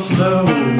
slow.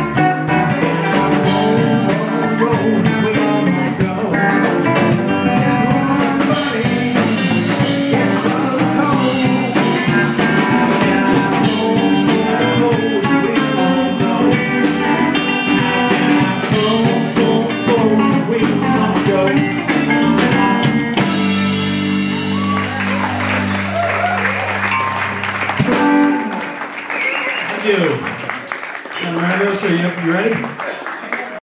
you, you ready?